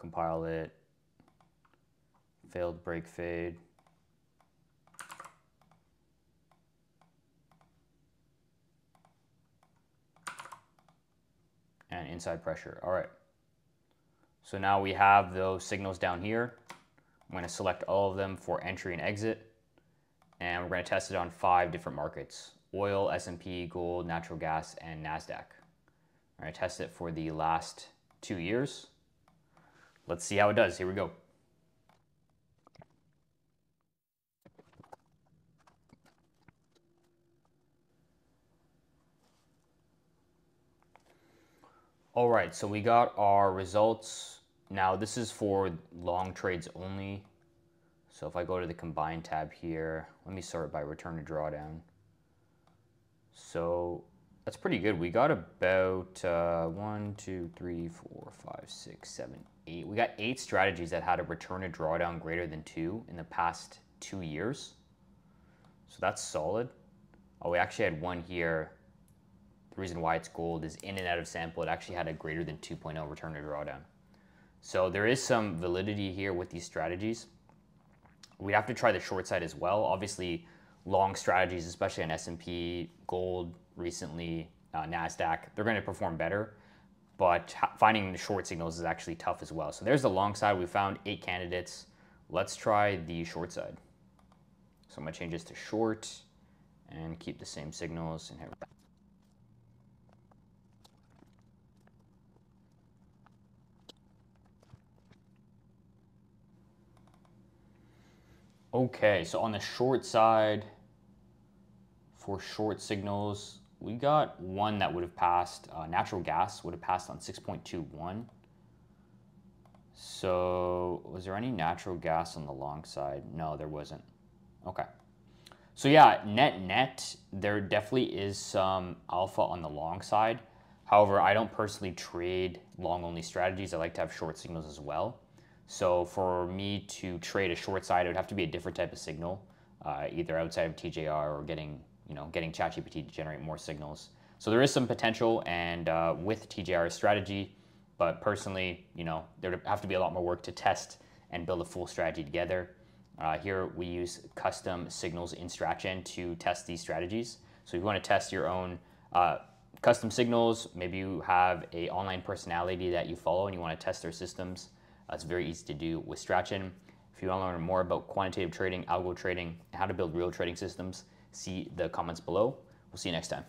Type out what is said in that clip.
compile it. Failed break fade. And inside pressure. All right. So now we have those signals down here. I'm going to select all of them for entry and exit. And we're going to test it on five different markets. Oil, S&P, gold, natural gas, and NASDAQ. I'm going to test it for the last two years. Let's see how it does. Here we go. All right, so we got our results. Now this is for long trades only. So if I go to the combine tab here, let me sort by return to drawdown. So that's pretty good. We got about uh, one, two, three, four, five, six, seven, eight. We got eight strategies that had a return to drawdown greater than two in the past two years. So that's solid. Oh, we actually had one here the reason why it's gold is in and out of sample, it actually had a greater than 2.0 return to drawdown. So there is some validity here with these strategies. We'd have to try the short side as well. Obviously, long strategies, especially on S&P, gold recently, uh, NASDAQ, they're going to perform better. But finding the short signals is actually tough as well. So there's the long side. We found eight candidates. Let's try the short side. So I'm going to change this to short and keep the same signals. And Okay, so on the short side, for short signals, we got one that would have passed, uh, natural gas would have passed on 6.21. So was there any natural gas on the long side? No, there wasn't. Okay. So yeah, net net, there definitely is some alpha on the long side. However, I don't personally trade long only strategies. I like to have short signals as well. So for me to trade a short side, it would have to be a different type of signal, uh, either outside of TJR or getting, you know, getting ChatGPT to generate more signals. So there is some potential, and uh, with TJR strategy, but personally, you know, there would have to be a lot more work to test and build a full strategy together. Uh, here we use custom signals in StratGen to test these strategies. So if you want to test your own uh, custom signals, maybe you have a online personality that you follow and you want to test their systems, Uh, it's very easy to do with StratGen. If you want to learn more about quantitative trading, algo trading, and how to build real trading systems, see the comments below. We'll see you next time.